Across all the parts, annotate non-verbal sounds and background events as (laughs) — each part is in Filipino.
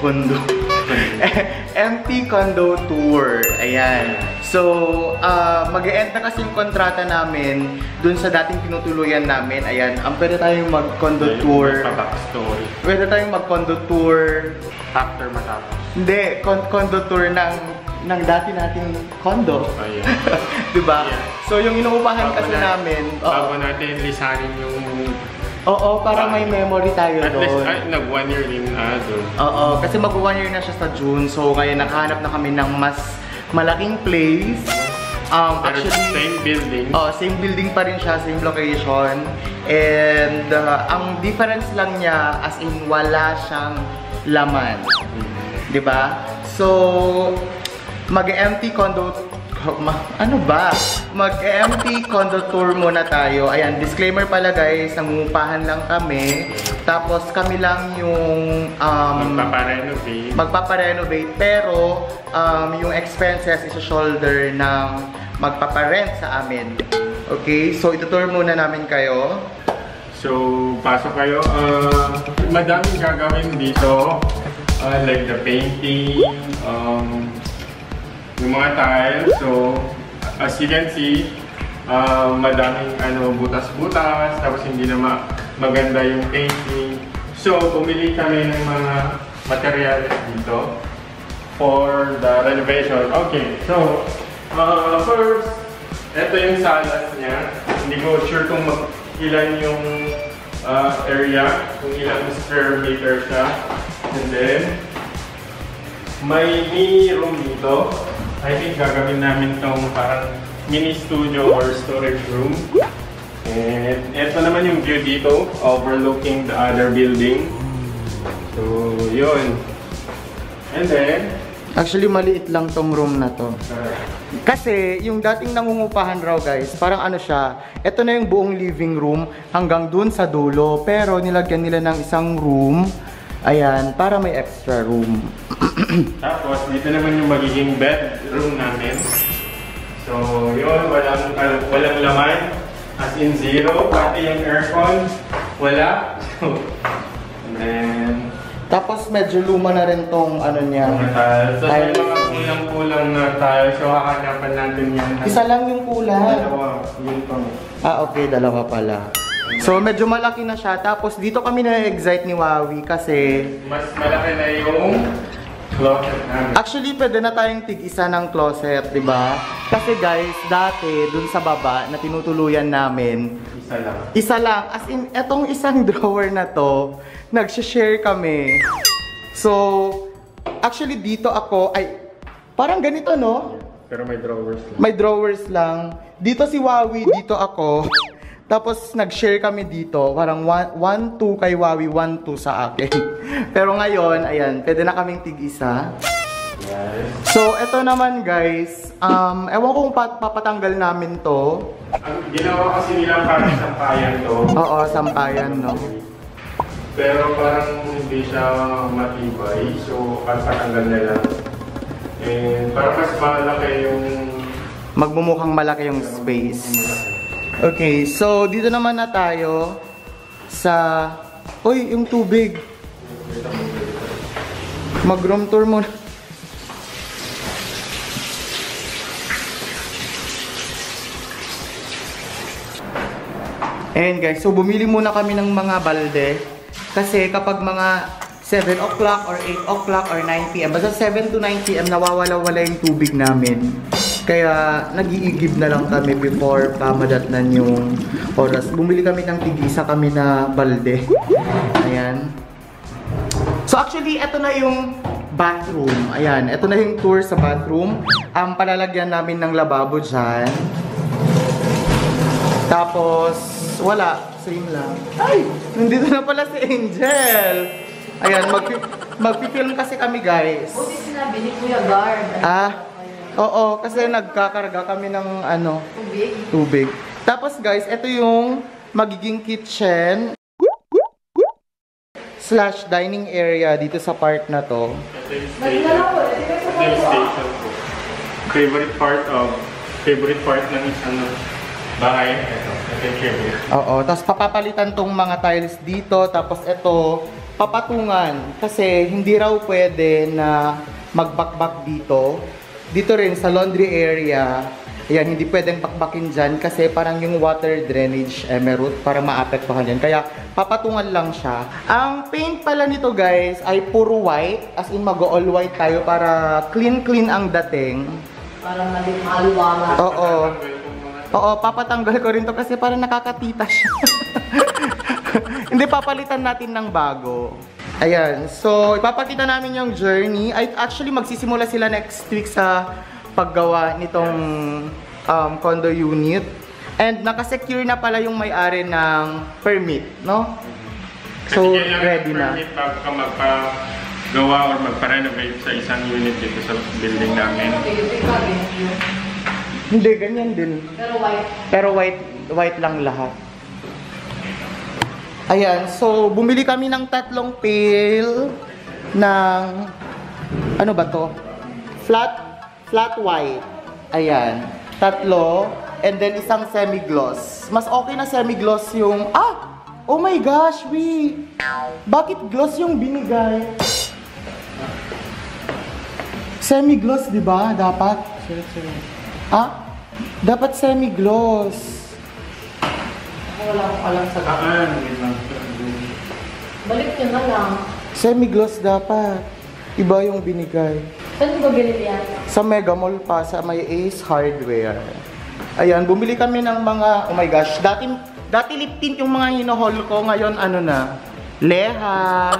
condo, (laughs) empty condo tour. Ayan. So, uh, mag-e-end na kasi yung kontrata namin dun sa dating tinutuluyan namin. Ayan, ang pwede tayong mag-condo tour. Backstory. Pwede tayong mag-condo tour. After matapos. Hindi, con condo tour ng ng dati nating condo. Ayun. (laughs) 'Di ba? Yeah. So yung inuupahan Bago kasi na- namin, Bago oo, natin lisanin yung... oo, para may memory tayo At least, doon. ay, nag one year din na doon. Oo, kasi mag one year na siya sa June. So kaya nakahanap na kami ng mas malaking place. Um, Pero actually, same building. Oh, same building pa rin siya, same location. And uh, ang difference lang niya as in wala siyang laman. 'Di ba? So mag-empty condo ma- ano ba? Mag-empty condo tour muna tayo. Ayan, disclaimer pala guys, nangungupahan lang kami. Tapos kami lang yung um, Magpaparenovate. magpaparenovate pero um, yung expenses is shoulder ng magpaparent sa amin. Okay? So, itutour muna namin kayo. So, pasok kayo. Uh, madaming gagawin dito. Uh, like the painting, um, yung mga tiles. So, as you can see, uh, madaming ano, butas-butas. Tapos hindi na ma maganda yung painting. So, pumili kami ng mga materials dito for the renovation. Okay, so, uh, first, ito yung salas niya. Hindi ko sure kung ilan yung uh, area, kung ilang square meter siya. And then, may mini room dito. I think gagawin namin tong parang mini studio or storage room. And ito naman yung view dito, overlooking the other building. So, yun. And then, Actually, maliit lang tong room na to. Kasi, yung dating nangungupahan raw guys, parang ano siya, ito na yung buong living room hanggang dun sa dulo. Pero nilagyan nila ng isang room, ayan, para may extra room. (clears throat) Tapos, dito naman yung magiging bedroom namin. So, yun, walang, uh, walang laman. As in zero, pati yung aircon, wala. So, and then, Tapos medyo luma na rin tong ano niya. mga tiles. So, may mga kulang-kulang na tiles. So, kakanapan natin yan. Isa lang yung kulang. Dalawa, yun pang. Ah, okay. Dalawa pala. So, medyo malaki na siya. Tapos, dito kami na-excite ni Wawi kasi Mas malaki na yung closet namin. Actually, pwede na tayong tig-isa ng closet, di ba? Kasi guys, dati, dun sa baba na tinutuluyan namin, Isa lang. isa lang, as in, etong isang (laughs) drawer na to, nag-share kami. So, actually dito ako, ay, parang ganito no? Pero may drawers lang. May drawers lang. Dito si Wawi, dito ako. Tapos nag-share kami dito, parang 1-2 kay Wawi, 1-2 sa akin. (laughs) Pero ngayon, ayan, pwede na kaming tig-isa. Yes. So, eto naman guys, um, ewan kung pa papatanggal namin to. Ang ginawa kasi nilang parang sampayan to. Oo, sampayan, no? Pero parang hindi siya matibay. So, patanggal na lang. And parang mas malaki yung... Magmumukhang malaki yung space. Okay, so dito naman na tayo sa... Uy, yung tubig. Mag-room tour muna. Ayan guys, so bumili muna kami ng mga balde. Kasi kapag mga 7 o'clock or 8 o'clock or 9 p.m. Basta 7 to 9 p.m. nawawala-wala yung tubig namin. Kaya nag-iigib na lang kami before pamadatnan yung oras. Bumili kami ng tigisa kami na balde. Ayan. So actually, ito na yung bathroom. Ayan, ito na yung tour sa bathroom. Ang palalagyan namin ng lababo dyan. Tapos, wala. Same lang. Ay! Nandito na pala si Angel! Ayan, mag magpipilm kasi kami guys. Buti sinabi ni Kuya Guard. Ah, oo, kasi nagkakarga kami ng ano, Tubig. tubig. Tapos guys, ito yung magiging kitchen slash dining area dito sa part na to. Ito yung station. Ko. Favorite part of... Favorite part ng ano, bahay. Ito, ito yung cable. Oo, tapos papapalitan tong mga tiles dito, tapos ito, papatungan. Kasi hindi raw pwede na magbakbak dito. Dito rin sa laundry area, ayan, hindi pwedeng bakbakin dyan kasi parang yung water drainage emerald para maapektuhan yan. Kaya papatungan lang siya. Ang paint pala nito guys ay puro white, as in mag-all white tayo para clean-clean ang dating. Para mali- maliwala. Oo. Oo, papatanggal ko rin to kasi parang nakakatita siya. (laughs) Hindi, papalitan natin ng bago. Ayan, so ipapakita namin yung journey. Ay, actually, magsisimula sila next week sa paggawa nitong um, condo unit. And nakasecure na pala yung may-ari ng permit, no? So, Kasi ready na. permit bago ka magpagawa or magpa-renovate sa isang unit dito sa building namin. Hindi, ganyan din. Pero white. Pero white, white lang lahat. Ayan, so bumili kami ng tatlong pail ng ano ba to? Flat flat white. Ayan, tatlo and then isang semi-gloss. Mas okay na semi-gloss yung ah! Oh my gosh, we. Bakit gloss yung binigay? Semi-gloss, 'di ba? Dapat. Ah? Dapat semi-gloss. Wala akong alam sa Saan? Wait lang. Balik nyo na lang. Semi-gloss dapat. Iba yung binigay. Saan ko binili yan? Sa Mega Mall pa, sa may Ace Hardware. Ayan, bumili kami ng mga, oh my gosh, dati, dati lip tint yung mga hinohaul ko, ngayon ano na, Leha,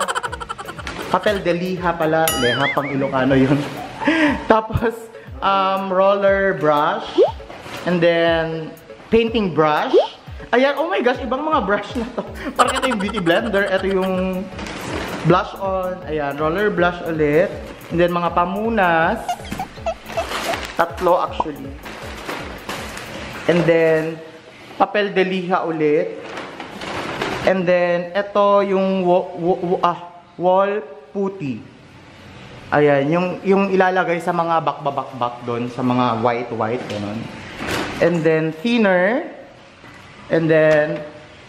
papel de liha pala, Leha pang Ilocano yun. (laughs) Tapos, um, roller brush, and then, painting brush. Ayan, oh my gosh, ibang mga brush na to. (laughs) Parang ito yung beauty blender, ito yung blush on, ayan, roller blush ulit. And then mga pamunas. Tatlo actually. And then, papel de liha ulit. And then, ito yung ah, wall putty. Ayan, yung, yung ilalagay sa mga bakbabakbak doon, sa mga white-white, ganun. And then, thinner. And then,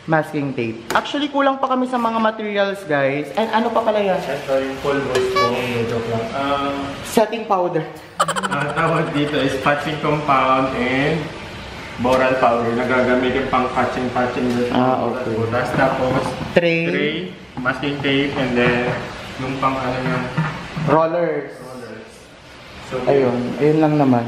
masking tape. Actually, kulang pa kami sa mga materials, guys. And ano pa pala yan? Ito yung pulbos ko. Joke lang. Ah, Setting powder. ang (laughs) tawag dito is patching compound and boral powder na gagamitin pang patching-patching. Ah, okay. Butas. Tapos, Tray. tray, masking tape, and then yung pang ano yung Rollers. rollers. So, Ayun, ayun lang naman.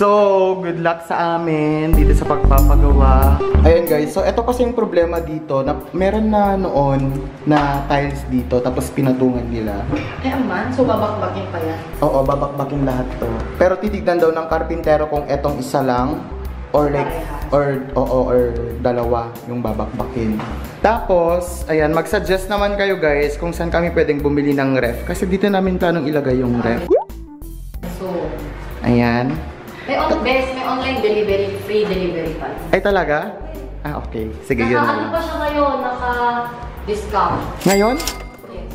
So, good luck sa amin dito sa pagpapagawa. Ayun guys, so ito kasi yung problema dito na meron na noon na tiles dito tapos pinatungan nila. Eh, aman. So, babakbakin pa yan. Oo, babakbakin lahat to. Pero titignan daw ng karpintero kung etong isa lang or like or oo or dalawa yung babakbakin. Tapos, ayan, mag-suggest naman kayo guys kung saan kami pwedeng bumili ng ref kasi dito namin planong ilagay yung ref. So, Ayan. May on best, may online delivery, free delivery pa. Ay talaga? Ah, okay. Sige, yun Naka, na ano pa siya ngayon? Naka-discount. Ngayon? Yes.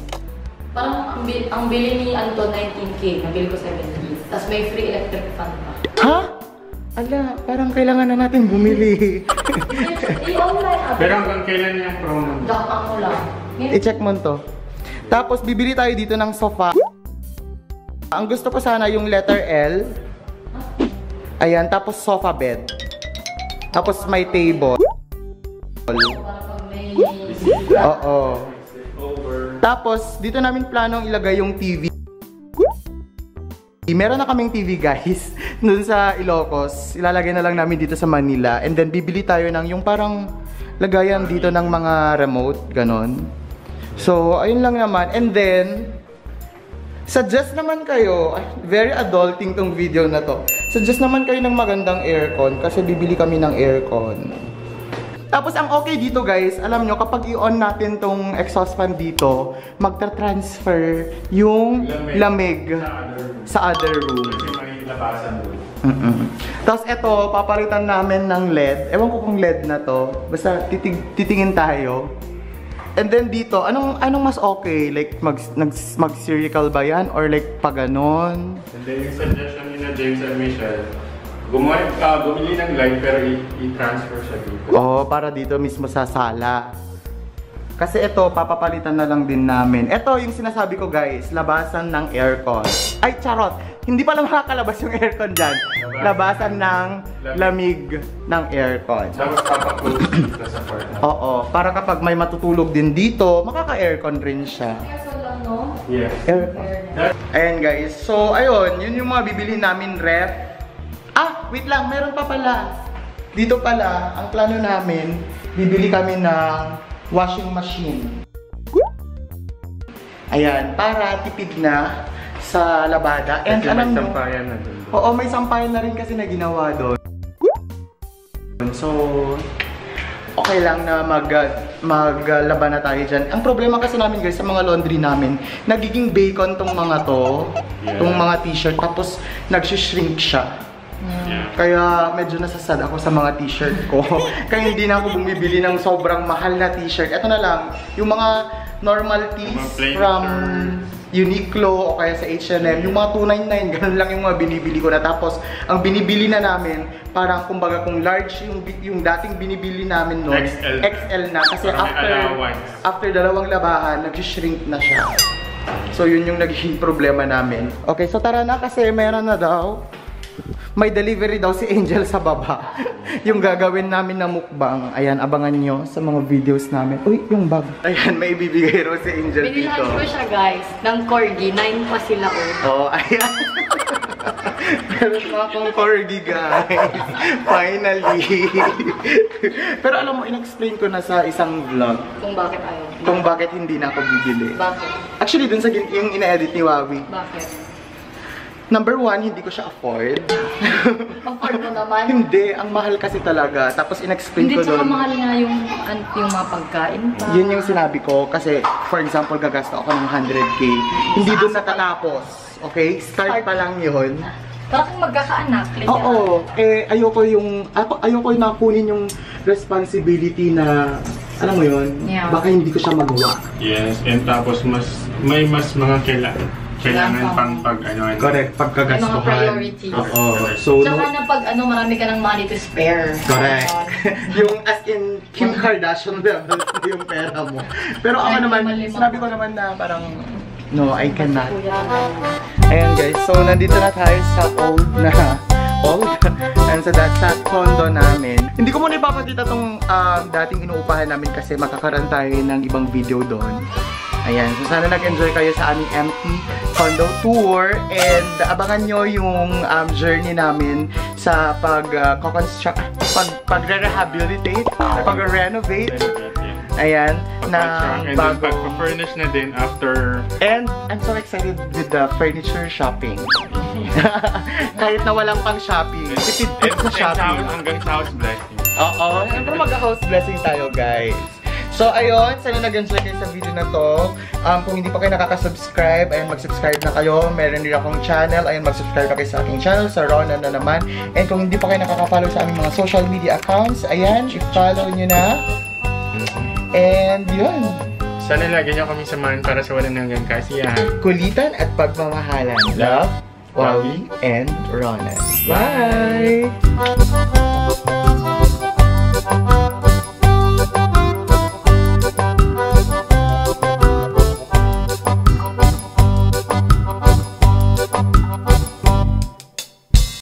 Parang ang, bi- ang bili ni Anton 19K, nabili ko 17. Tapos may free electric fan pa. Ha? Ala, parang kailangan na natin bumili. I-online. (laughs) Pero hanggang kailan yung promo? Jack ako lang. I-check mo to. Tapos, bibili tayo dito ng sofa. Ang gusto ko sana yung letter L. Ayan, tapos sofa bed. Tapos may table. Oo. Tapos, dito namin planong ilagay yung TV. Meron na kaming TV guys, (laughs) dun sa Ilocos. Ilalagay na lang namin dito sa Manila. And then, bibili tayo ng yung parang lagayan dito ng mga remote, ganon. So, ayun lang naman. And then, suggest naman kayo, ay, very adulting tong video na to. Suggest naman kayo ng magandang aircon kasi bibili kami ng aircon. Tapos ang okay dito guys, alam nyo, kapag i-on natin tong exhaust fan dito, magta-transfer yung lamig Sa other room. sa other room. Kasi may labasan doon. Mm-mm. Tapos ito, papalitan namin ng LED. Ewan ko kung LED na to. Basta titig titingin tayo. And then dito, anong anong mas okay? Like mag nag, mag-spherical ba yan or like pa ganon? And then yung suggestion ni na James and Michelle, gumawa, uh, bumili ng line pero i-transfer siya dito. Oo, para dito mismo sa sala. Kasi ito, papapalitan na lang din namin. Ito yung sinasabi ko guys, labasan ng aircon. Ay, charot! Hindi pala makakalabas yung aircon dyan. Labasan ng lamig ng aircon. (clears throat) Sa na. Oo, para kapag may matutulog din dito, makaka-aircon rin siya. Yes. Aircon. Ayan guys, so ayun, yun yung mga bibili namin ref. Ah, wait lang, meron pa pala. Dito pala, ang plano namin, bibili kami ng washing machine. Ayan, para tipid na sa labada. And Kasi alam may sampayan na dun. oo, may sampayan na rin kasi na ginawa doon. So, okay lang na mag maglaba na tayo dyan. Ang problema kasi namin guys sa mga laundry namin, nagiging bacon tong mga to, Yeah. tong mga t-shirt, tapos nagsishrink siya. Yeah. Kaya medyo nasasad ako sa mga t-shirt ko. (laughs) Kaya hindi na ako bumibili ng sobrang mahal na t-shirt. Ito na lang, yung mga normal tees from. Uniqlo o kaya sa H&M, yung mga 299, ganun lang yung mga binibili ko na. Tapos, ang binibili na namin, parang kumbaga kung large yung, yung dating binibili namin noon, XL. XL na. Kasi Parang after, after dalawang labahan, nag-shrink na siya. So, yun yung naging problema namin. Okay, so tara na kasi meron na daw. May delivery daw si Angel sa baba. (laughs) yung gagawin namin na mukbang. Ayan, abangan nyo sa mga videos namin. Uy, yung bag. Ayan, may bibigay raw si Angel dito. Binilan ko siya, guys, ng corgi. Nine pa sila, oh. Oh, (laughs) ayan. Meron pa akong corgi, guys. (laughs) Finally. Pero alam mo, in-explain ko na sa isang vlog Kung bakit ayaw. kung bakit hindi na ako bibili. Bakit? Actually, dun sa gin- yung ina-edit ni Wawi. Bakit? Number one, hindi ko siya afford. (laughs) Afford mo naman. hindi, ang mahal kasi talaga. Tapos in-explain Hindi, ko tsaka doon. mahal nga yung, yung mga pagkain pa. Yun yung sinabi ko kasi for example gagasta ako ng 100k. Hindi doon natatapos. Okay? Start pa lang yun. Parang kung magkakaanak. Oo. Eh, ayoko yung, ako, ayoko yung nakunin yung responsibility na, alam mo yun, Yeah. baka hindi ko siya magawa. Yes, and tapos mas may mas mga kaila, kailangan Kailangan pang pag ano ano. Correct, pagkagastuhan. Mga priorities. Oo. So, Tsaka no, na pag ano, marami ka ng money to spare. Correct. Yung as in Kim Kardashian level (laughs) yung pera mo. Pero ako naman, sinabi ko naman na parang, no, I cannot. Ayan guys, so nandito na tayo sa old na old and sa that sa condo namin. Hindi ko muna ipapakita tong um, dating inuupahan namin kasi makakaroon tayo ng ibang video doon. Ayan, so sana nag-enjoy kayo sa aming empty condo tour and abangan nyo yung um, journey namin sa pag uh, construct pag pagre-rehabilitate, pag-renovate. Ayan, na and then bago. pag-furnish na din after And I'm so excited with the furniture shopping. (laughs) Kahit na walang pang shopping. Tipid-tipid sa and, and shopping. house, hanggang sa house blessing. Oo, syempre mag-house blessing tayo guys. So ayun, sana nag-enjoy kayo sa video na to. Um, kung hindi pa kayo nakaka-subscribe, ayun mag-subscribe na kayo. Meron din akong channel, ayun mag-subscribe na kayo sa aking channel, sa Ronan na naman. And kung hindi pa kayo nakaka-follow sa aming mga social media accounts, ayan, i-follow nyo na. And yun, Sana lagi niyo kami samahan para sa walang hanggang kasiyahan. kulitan at pagmamahalan. Love, Wawi, and Ronan. Bye!